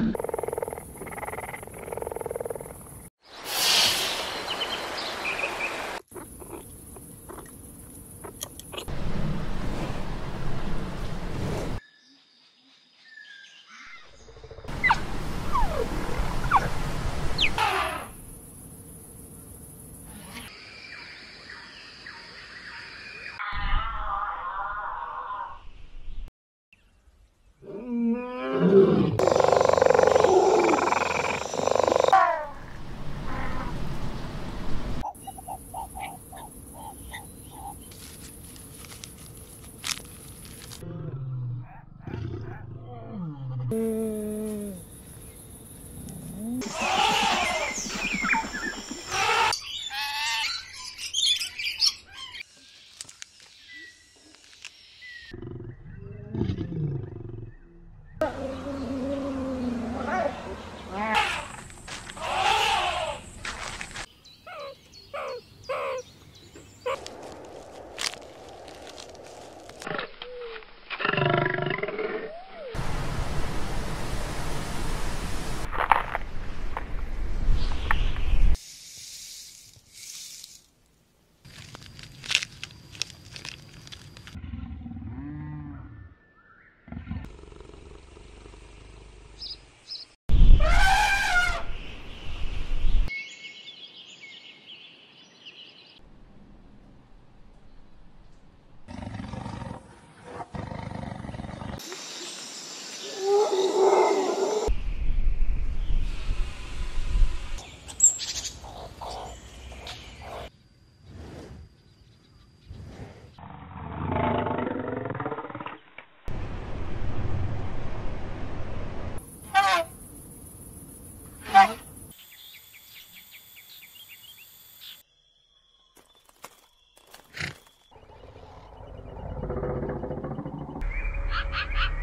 happened. Mm-hmm.